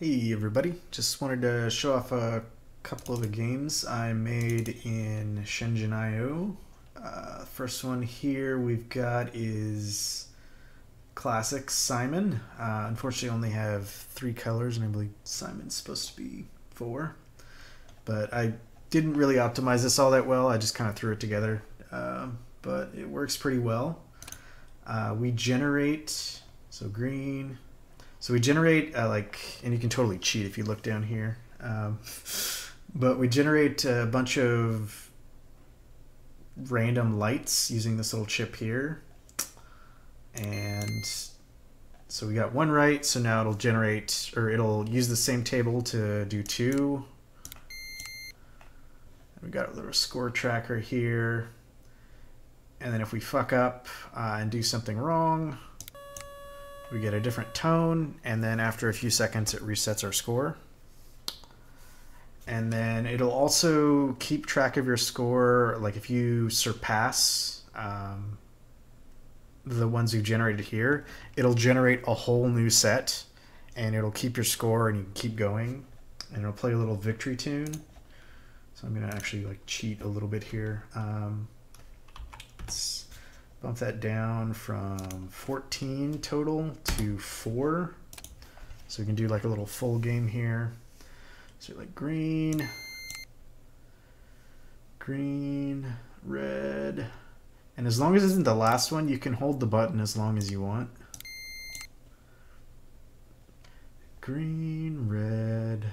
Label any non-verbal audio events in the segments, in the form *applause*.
Hey everybody, just wanted to show off a couple of the games I made in Shenzhen I/O. Uh, first one here we've got is Classic Simon. Uh, unfortunately only have three colors and I believe Simon's supposed to be four. But I didn't really optimize this all that well, I just kind of threw it together. Uh, but it works pretty well. Uh, we generate, so green, so we generate uh, like, and you can totally cheat if you look down here. Um, *laughs* but we generate a bunch of random lights using this little chip here. And so we got one right, so now it'll generate, or it'll use the same table to do two. We got a little score tracker here. And then if we fuck up uh, and do something wrong, we get a different tone, and then after a few seconds it resets our score. And then it'll also keep track of your score, like if you surpass um, the ones you generated here, it'll generate a whole new set, and it'll keep your score, and you can keep going, and it'll play a little victory tune. So I'm gonna actually like cheat a little bit here. Um, bump that down from 14 total to 4. So we can do like a little full game here. So like green, green, red. And as long as it isn't the last one, you can hold the button as long as you want. Green, red,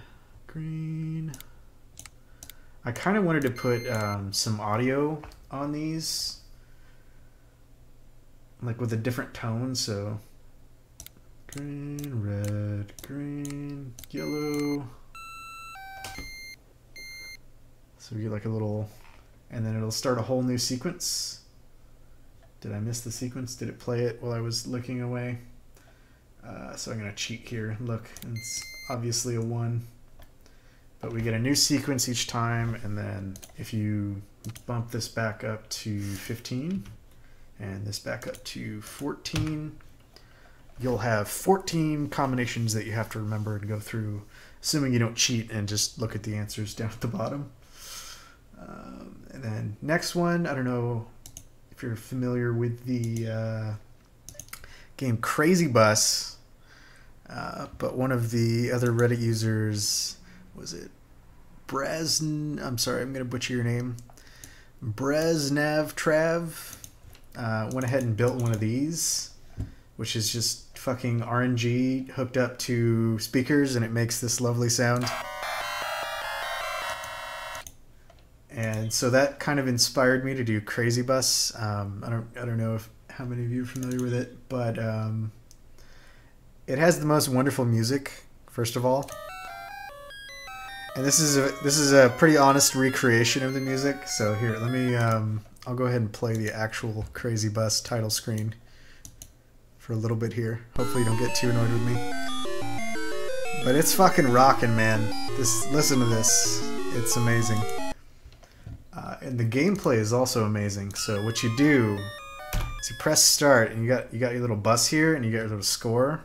green. I kind of wanted to put um, some audio on these like with a different tone. So green, red, green, yellow. So we get like a little, and then it'll start a whole new sequence. Did I miss the sequence? Did it play it while I was looking away? Uh, so I'm to cheat here. Look, it's obviously a 1. But we get a new sequence each time, and then if you bump this back up to 15, and this back up to 14. You'll have 14 combinations that you have to remember and go through, assuming you don't cheat and just look at the answers *laughs* down at the bottom. Um, and then next one, I don't know if you're familiar with the uh, game Crazy Bus, uh, but one of the other Reddit users, was it Bresn? I'm sorry, I'm going to butcher your name. Bresnav Trav uh, went ahead and built one of these, which is just fucking RNG hooked up to speakers, and it makes this lovely sound. And so that kind of inspired me to do Crazy Bus. Um, I don't, I don't know if how many of you are familiar with it, but um, it has the most wonderful music. First of all, and this is a this is a pretty honest recreation of the music. So here, let me um, I'll go ahead and play the actual Crazy Bus title screen for a little bit here. Hopefully you don't get too annoyed with me. But it's fucking rocking, man. This listen to this. It's amazing. Uh, and the gameplay is also amazing. So what you do is you press start and you got you got your little bus here and you got your little score.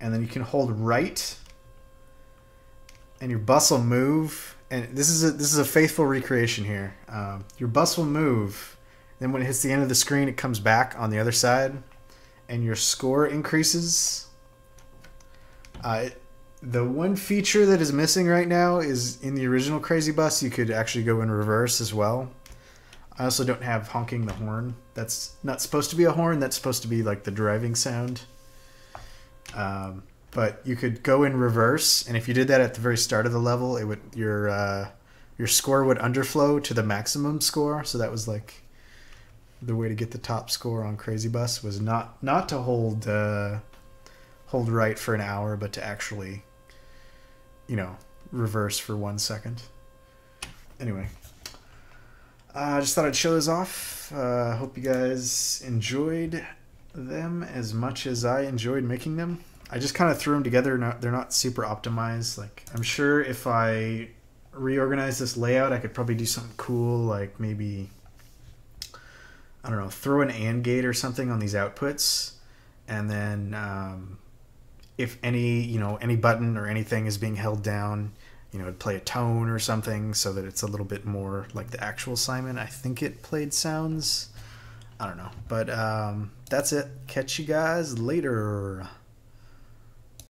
And then you can hold right and your bus will move and this is a this is a faithful recreation here. Um, your bus will move, then when it hits the end of the screen, it comes back on the other side, and your score increases. Uh, it, the one feature that is missing right now is in the original Crazy Bus, you could actually go in reverse as well. I also don't have honking the horn. That's not supposed to be a horn. That's supposed to be like the driving sound. Um, but you could go in reverse, and if you did that at the very start of the level, it would your uh, your score would underflow to the maximum score. So that was like the way to get the top score on Crazy Bus was not not to hold uh, hold right for an hour, but to actually, you know, reverse for one second. Anyway, I uh, just thought I'd show those off. Uh, hope you guys enjoyed them as much as I enjoyed making them. I just kind of threw them together. Not, they're not super optimized. Like I'm sure if I reorganize this layout, I could probably do something cool, like maybe I don't know, throw an AND gate or something on these outputs, and then um, if any you know any button or anything is being held down, you know, it'd play a tone or something so that it's a little bit more like the actual Simon. I think it played sounds. I don't know, but um, that's it. Catch you guys later.